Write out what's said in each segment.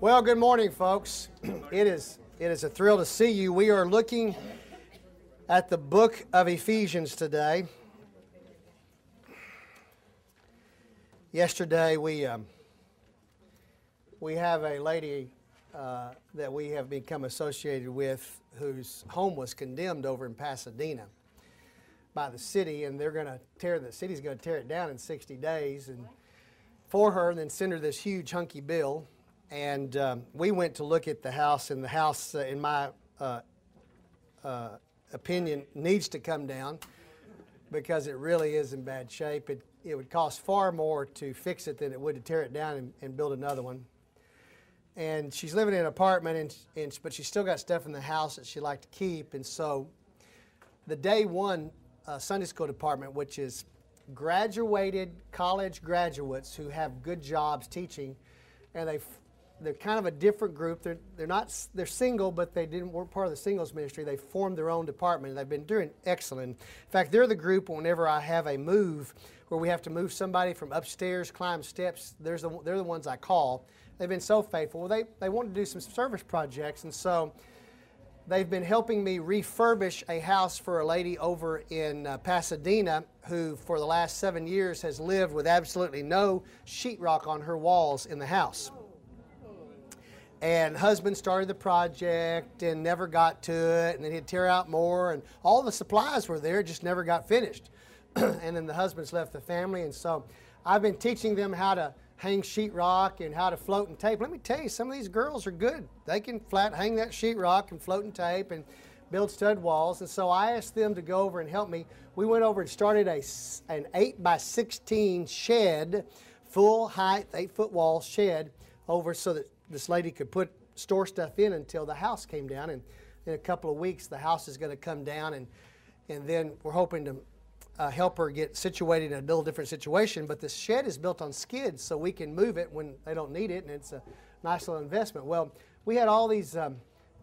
Well, good morning, folks. It is it is a thrill to see you. We are looking at the book of Ephesians today. Yesterday, we um, we have a lady uh, that we have become associated with whose home was condemned over in Pasadena by the city, and they're going to tear the city's going to tear it down in 60 days, and for her, and then send her this huge hunky bill. And um, we went to look at the house, and the house, uh, in my uh, uh, opinion, needs to come down because it really is in bad shape. It, it would cost far more to fix it than it would to tear it down and, and build another one. And she's living in an apartment, and, and, but she's still got stuff in the house that she'd like to keep. And so the day one uh, Sunday school department, which is graduated college graduates who have good jobs teaching, and they they're kind of a different group. They're they're not they're single, but they didn't weren't part of the singles ministry. They formed their own department. and They've been doing excellent. In fact, they're the group whenever I have a move where we have to move somebody from upstairs, climb steps. There's the, they're the ones I call. They've been so faithful. Well, they they wanted to do some service projects, and so They've been helping me refurbish a house for a lady over in uh, Pasadena who, for the last seven years, has lived with absolutely no sheetrock on her walls in the house. And husband started the project and never got to it, and then he'd tear out more, and all the supplies were there, just never got finished. and then the husband's left the family, and so I've been teaching them how to hang sheetrock and how to float and tape. Let me tell you, some of these girls are good. They can flat hang that sheetrock and float and tape and build stud walls. And so I asked them to go over and help me. We went over and started a, an 8 by 16 shed, full height, 8 foot wall shed over so that this lady could put store stuff in until the house came down. And in a couple of weeks, the house is going to come down. And, and then we're hoping to uh, help her get situated in a little different situation. But the shed is built on skids, so we can move it when they don't need it, and it's a nice little investment. Well, we had all these um,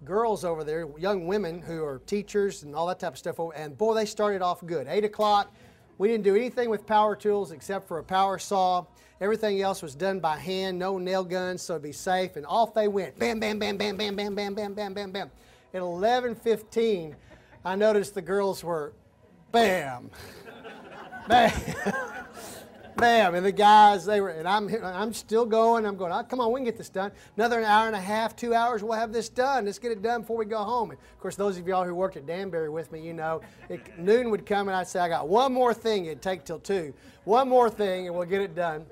girls over there, young women who are teachers and all that type of stuff, and boy, they started off good. Eight o'clock, we didn't do anything with power tools except for a power saw. Everything else was done by hand, no nail guns, so it'd be safe. And off they went. Bam, bam, bam, bam, bam, bam, bam, bam, bam, bam, bam. At 11:15, I noticed the girls were, bam. Bam. Bam. And the guys, they were, and I'm, I'm still going. I'm going, oh, come on, we can get this done. Another hour and a half, two hours, we'll have this done. Let's get it done before we go home. And of course, those of y'all who worked at Danbury with me, you know, it, noon would come and I'd say, I got one more thing. It'd take till two. One more thing, and we'll get it done.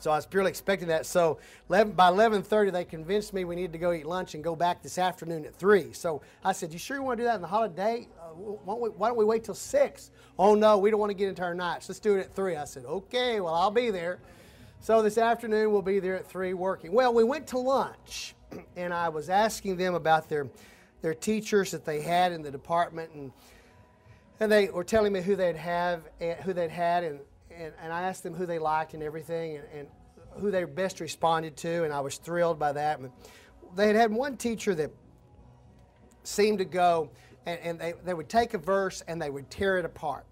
So I was purely expecting that. So 11, by 11:30, they convinced me we needed to go eat lunch and go back this afternoon at three. So I said, "You sure you want to do that in the holiday? Why, don't we, why, don't we, wait till six? Oh no, we don't want to get into our nights. Let's do it at three. I said, "Okay, well I'll be there." So this afternoon we'll be there at three working. Well, we went to lunch, and I was asking them about their their teachers that they had in the department and and they were telling me who they'd have eh, who they'd had and and, and I asked them who they liked and everything, and, and who they best responded to, and I was thrilled by that. They had had one teacher that seemed to go, and, and they, they would take a verse and they would tear it apart.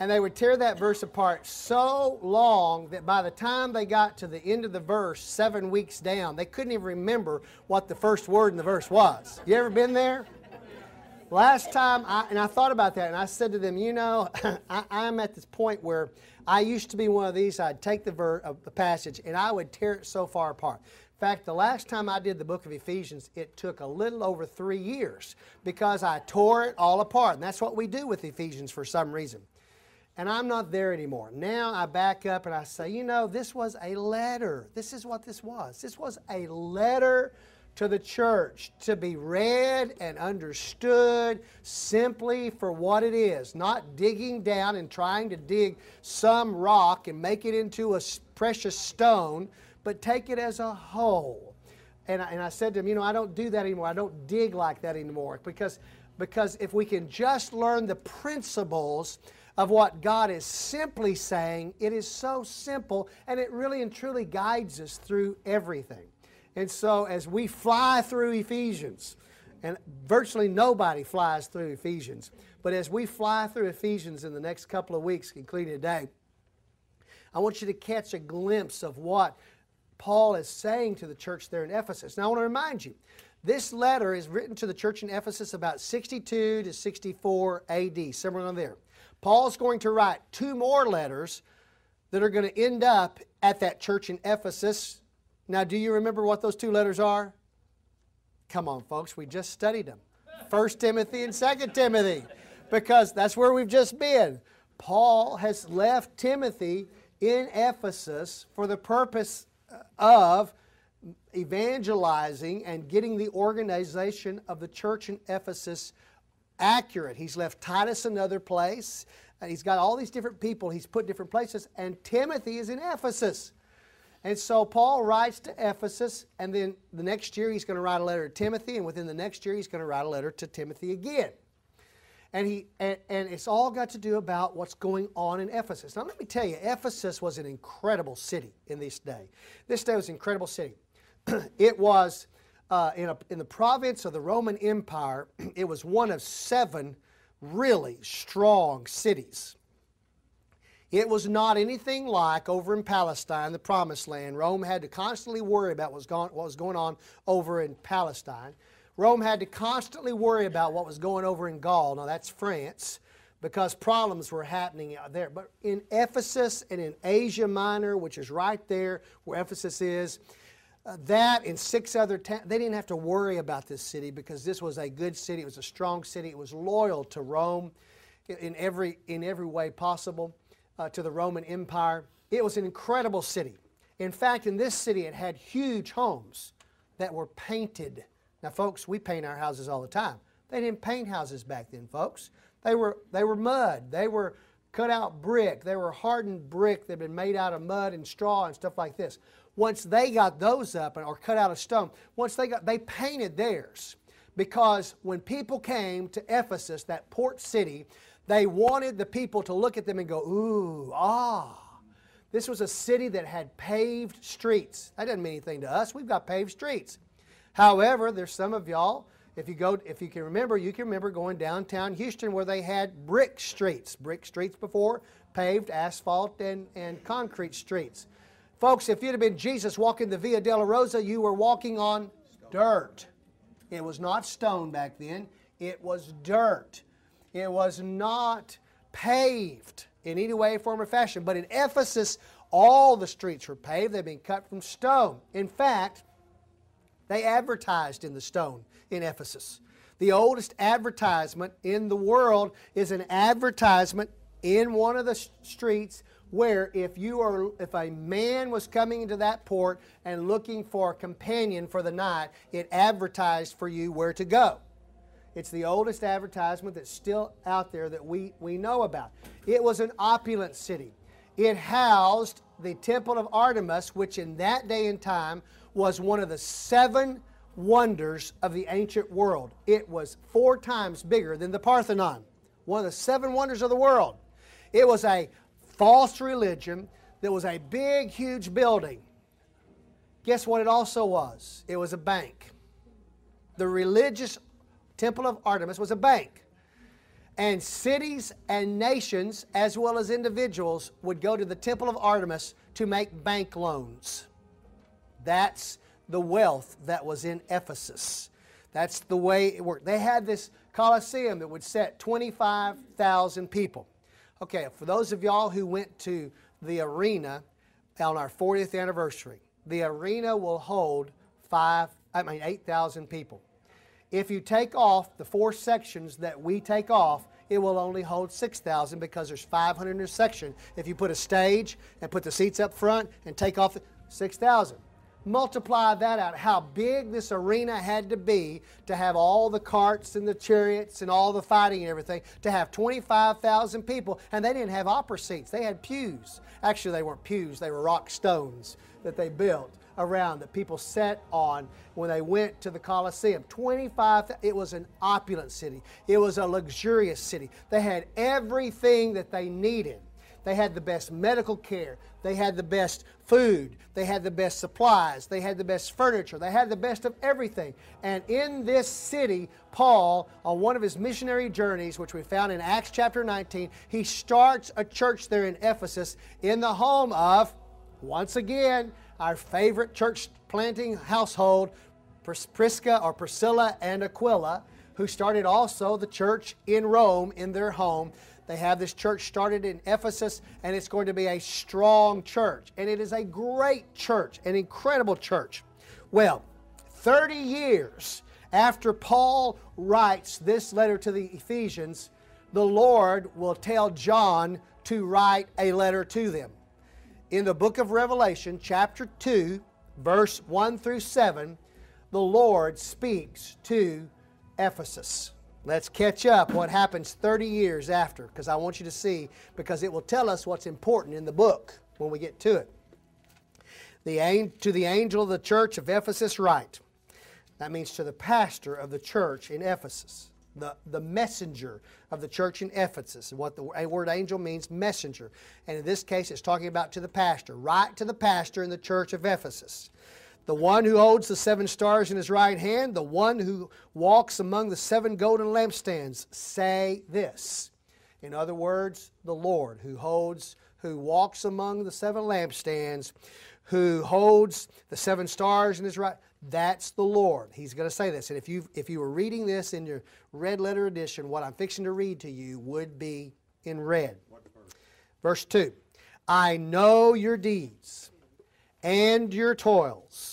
And they would tear that verse apart so long that by the time they got to the end of the verse, seven weeks down, they couldn't even remember what the first word in the verse was. You ever been there? Last time, I, and I thought about that, and I said to them, you know, I, am at this point where I used to be one of these. I'd take the, ver, uh, the passage and I would tear it so far apart. Fact, the last time I did the book of Ephesians, it took a little over three years because I tore it all apart. And that's what we do with Ephesians for some reason. And I'm not there anymore. Now I back up and I say, you know, this was a letter. This is what this was. This was a letter to the church to be read and understood simply for what it is, not digging down and trying to dig some rock and make it into a precious stone, but take it as a whole. And I, and I said to him, you know, I don't do that anymore. I don't dig like that anymore because, because if we can just learn the principles of what God is simply saying, it is so simple and it really and truly guides us through everything. And so as we fly through Ephesians, and virtually nobody flies through Ephesians, but as we fly through Ephesians in the next couple of weeks, including today, I want you to catch a glimpse of what Paul is saying to the church there in Ephesus. Now, I want to remind you, this letter is written to the church in Ephesus about 62 to 64 AD, somewhere on there. Paul's going to write two more letters that are going to end up at that church in Ephesus. Now, do you remember what those two letters are? Come on, folks, we just studied them. 1 Timothy and 2 Timothy, because that's where we've just been. Paul has left Timothy in Ephesus for the purpose of evangelizing and getting the organization of the church in Ephesus accurate. He's left Titus another place. And he's got all these different people he's put different places, and Timothy is in Ephesus. And so Paul writes to Ephesus, and then the next year he's going to write a letter to Timothy, and within the next year he's going to write a letter to Timothy again. And, he, and, and it's all got to do about what's going on in Ephesus. Now, let me tell you, Ephesus was an incredible city in this day. This day was an incredible city. it was uh, in, a, in the province of the Roman Empire, it was one of seven really strong cities. It was not anything like over in Palestine, the promised land. Rome had to constantly worry about what was, going, what was going on over in Palestine. Rome had to constantly worry about what was going over in Gaul. Now, that's France, because problems were happening out there. But in Ephesus and in Asia Minor, which is right there where Ephesus is, uh, that and six other towns, they didn't have to worry about this city because this was a good city. It was a strong city. It was loyal to Rome in every, in every way possible uh, to the Roman Empire. It was an incredible city. In fact, in this city, it had huge homes that were painted. Now, folks, we paint our houses all the time. They didn't paint houses back then, folks. They were, they were mud. They were cut out brick. They were hardened brick that had been made out of mud and straw and stuff like this. Once they got those up or cut out of stone, once they got, they painted theirs because when people came to Ephesus, that port city, they wanted the people to look at them and go, ooh, ah. This was a city that had paved streets. That doesn't mean anything to us. We've got paved streets. However, there's some of y'all, if you go, if you can remember, you can remember going downtown Houston where they had brick streets, brick streets before, paved asphalt and, and concrete streets. Folks, if you'd have been Jesus walking the Via Dolorosa, you were walking on dirt. It was not stone back then, it was dirt. It was not paved in any way, form, or fashion. But in Ephesus, all the streets were paved. They'd been cut from stone. In fact, they advertised in the stone in Ephesus. The oldest advertisement in the world is an advertisement in one of the streets where if you are if a man was coming into that port and looking for a companion for the night, it advertised for you where to go. It's the oldest advertisement that's still out there that we, we know about. It was an opulent city. It housed the Temple of Artemis, which in that day and time was one of the seven wonders of the ancient world. It was four times bigger than the Parthenon, one of the seven wonders of the world. It was a false religion that was a big, huge building. Guess what it also was? It was a bank. The religious temple of Artemis was a bank. And cities and nations, as well as individuals, would go to the temple of Artemis to make bank loans. That's the wealth that was in Ephesus. That's the way it worked. They had this Colosseum that would set 25,000 people. Okay, for those of y'all who went to the arena on our 40th anniversary, the arena will hold five, I mean 8,000 people. If you take off the four sections that we take off, it will only hold 6,000 because there's 500 in a section. If you put a stage and put the seats up front and take off 6,000. Multiply that out, how big this arena had to be to have all the carts and the chariots and all the fighting and everything, to have 25,000 people. And they didn't have opera seats, they had pews. Actually, they weren't pews, they were rock stones that they built around that people sat on when they went to the Colosseum. 25, it was an opulent city. It was a luxurious city. They had everything that they needed. They had the best medical care. They had the best food. They had the best supplies. They had the best furniture. They had the best of everything. And in this city, Paul, on one of his missionary journeys, which we found in Acts chapter 19, he starts a church there in Ephesus in the home of, once again, our favorite church planting household, Prisca or Priscilla and Aquila, who started also the church in Rome in their home. They have this church started in Ephesus, and it's going to be a strong church. And it is a great church, an incredible church. Well, 30 years after Paul writes this letter to the Ephesians, the Lord will tell John to write a letter to them. In the book of Revelation, chapter 2, verse 1 through 7, the Lord speaks to Ephesus. Let's catch up what happens 30 years after, because I want you to see, because it will tell us what's important in the book when we get to it. The, to the angel of the church of Ephesus, write. That means to the pastor of the church in Ephesus, the, the messenger of the church in Ephesus. And What the word angel means, messenger. And in this case, it's talking about to the pastor. Write to the pastor in the church of Ephesus the one who holds the seven stars in his right hand, the one who walks among the seven golden lampstands, say this. In other words, the Lord who holds, who walks among the seven lampstands, who holds the seven stars in his right, that's the Lord. He's going to say this. And if you if you were reading this in your red letter edition, what I'm fixing to read to you would be in red. Verse 2. I know your deeds and your toils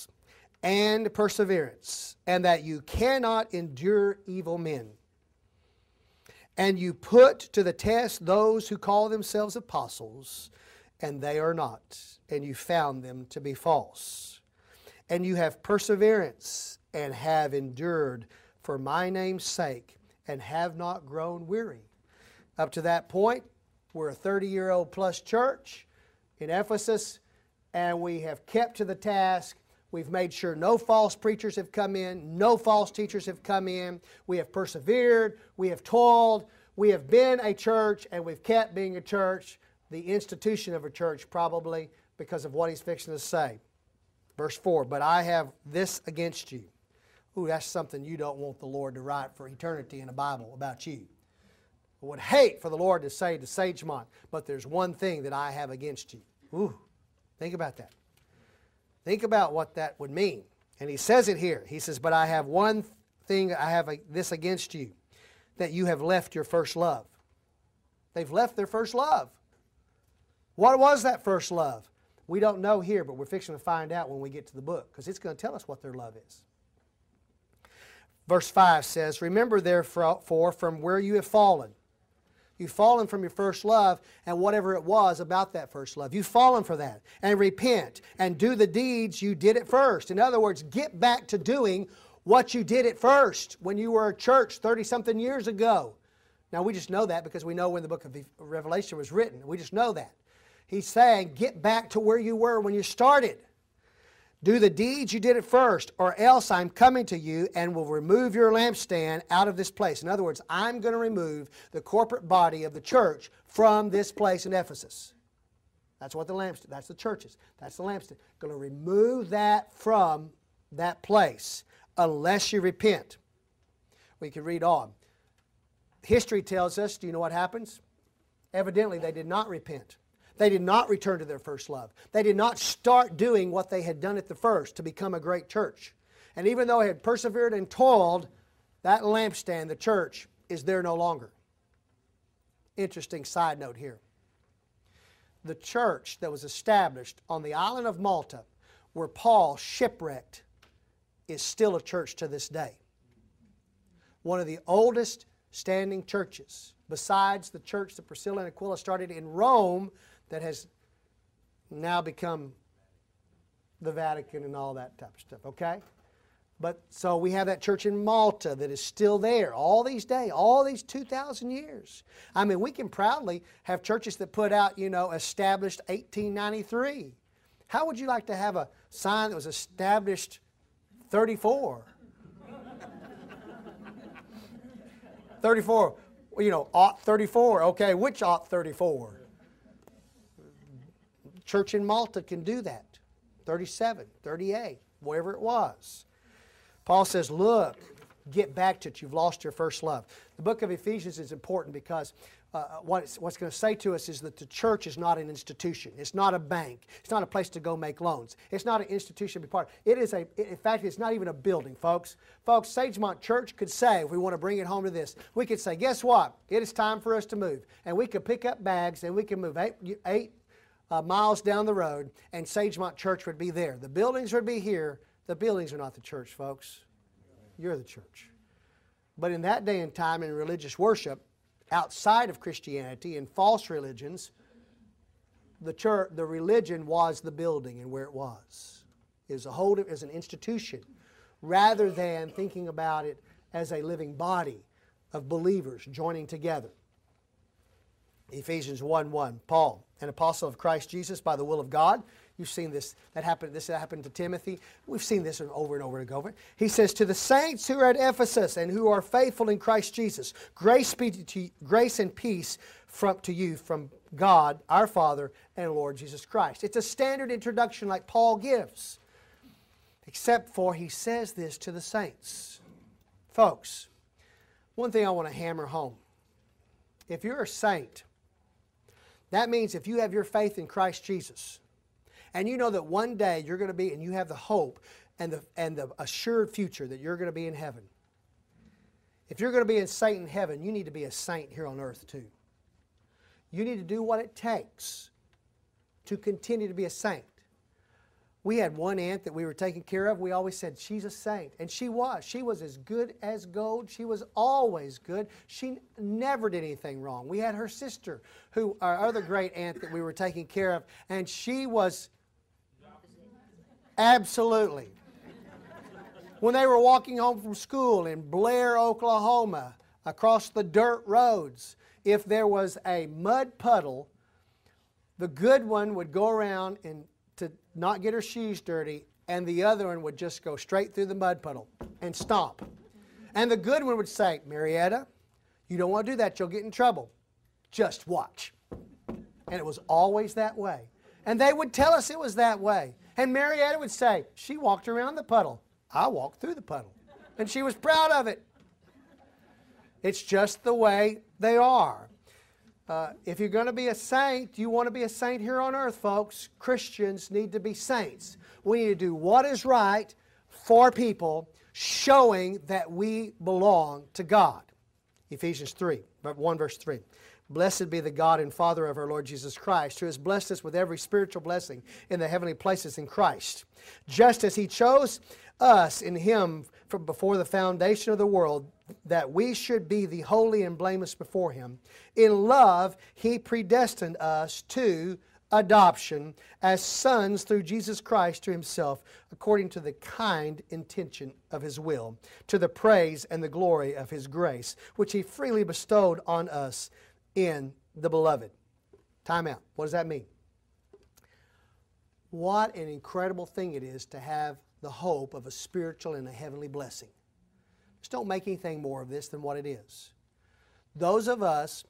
and perseverance, and that you cannot endure evil men. And you put to the test those who call themselves apostles, and they are not, and you found them to be false. And you have perseverance and have endured for my name's sake, and have not grown weary. Up to that point, we're a 30 year old plus church in Ephesus and we have kept to the task. We've made sure no false preachers have come in, no false teachers have come in. We have persevered, we have toiled, we have been a church, and we've kept being a church, the institution of a church, probably because of what he's fixing to say. Verse 4 But I have this against you. Ooh, that's something you don't want the Lord to write for eternity in a Bible about you. I would hate for the Lord to say to Sagemont, but there's one thing that I have against you. Ooh. Think about that. Think about what that would mean. And he says it here. He says, But I have one thing, I have a, this against you, that you have left your first love. They've left their first love. What was that first love? We don't know here, but we're fixing to find out when we get to the book because it's going to tell us what their love is. Verse 5 says, Remember therefore from where you have fallen You've fallen from your first love and whatever it was about that first love. You've fallen for that. And repent and do the deeds you did at first. In other words, get back to doing what you did at first when you were a church 30 something years ago. Now, we just know that because we know when the book of Revelation was written. We just know that. He's saying, get back to where you were when you started. Do the deeds you did at first, or else I'm coming to you and will remove your lampstand out of this place. In other words, I'm going to remove the corporate body of the church from this place in Ephesus. That's what the lampstand, that's the churches. That's the lampstand. Going to remove that from that place unless you repent. We can read on. History tells us, do you know what happens? Evidently, they did not repent. They did not return to their first love. They did not start doing what they had done at the first to become a great church. And even though they had persevered and toiled, that lampstand, the church, is there no longer. Interesting side note here. The church that was established on the island of Malta, where Paul shipwrecked, is still a church to this day. One of the oldest standing churches, besides the church that Priscilla and Aquila started in Rome that has now become the Vatican and all that type of stuff, okay? But so we have that church in Malta that is still there all these days, all these 2,000 years. I mean, we can proudly have churches that put out, you know, established 1893. How would you like to have a sign that was established 34? 34, you know, ought 34. Okay, which ought 34? Church in Malta can do that. 37, 38, wherever it was. Paul says, Look, get back to it. You've lost your first love. The book of Ephesians is important because uh, what it's, what's going to say to us is that the church is not an institution. It's not a bank. It's not a place to go make loans. It's not an institution to be part of. It is a, in fact, it's not even a building, folks. Folks, Sagemont Church could say, if we want to bring it home to this, we could say, guess what? It is time for us to move. And we could pick up bags and we can move eight, eight uh, miles down the road, and Sagemont Church would be there. The buildings would be here. The buildings are not the church, folks. You're the church. But in that day and time in religious worship, outside of Christianity and false religions, the church, the religion was the building and where it was. Is a hold as an institution, rather than thinking about it as a living body of believers joining together. Ephesians 1 1. Paul, an apostle of Christ Jesus by the will of God. You've seen this. That happened. This happened to Timothy. We've seen this over and over and over. He says, "To the saints who are at Ephesus and who are faithful in Christ Jesus, grace be to grace and peace from to you from God, our Father, and Lord Jesus Christ." It's a standard introduction like Paul gives, except for he says this to the saints, folks. One thing I want to hammer home: if you're a saint that means if you have your faith in Christ Jesus, and you know that one day you're going to be, and you have the hope and the, and the assured future that you're going to be in heaven. If you're going to be in heaven, you need to be a saint here on earth too. You need to do what it takes to continue to be a saint. We had one aunt that we were taking care of. We always said, She's a saint. And she was. She was as good as gold. She was always good. She never did anything wrong. We had her sister, who, our other great aunt that we were taking care of, and she was absolutely. When they were walking home from school in Blair, Oklahoma, across the dirt roads, if there was a mud puddle, the good one would go around and to not get her shoes dirty, and the other one would just go straight through the mud puddle and stomp. And the good one would say, Marietta, you don't want to do that, you'll get in trouble. Just watch. And it was always that way. And they would tell us it was that way. And Marietta would say, She walked around the puddle. I walked through the puddle. And she was proud of it. It's just the way they are. Uh, if you're going to be a saint, you want to be a saint here on earth, folks. Christians need to be saints. We need to do what is right for people, showing that we belong to God. Ephesians 3, 1 verse 3. Blessed be the God and Father of our Lord Jesus Christ, who has blessed us with every spiritual blessing in the heavenly places in Christ, just as He chose us in Him from before the foundation of the world that we should be the holy and blameless before Him. In love, He predestined us to adoption as sons through Jesus Christ to Himself, according to the kind intention of His will, to the praise and the glory of His grace, which He freely bestowed on us in the Beloved. Time out. What does that mean? What an incredible thing it is to have the hope of a spiritual and a heavenly blessing. Just don't make anything more of this than what it is. Those of us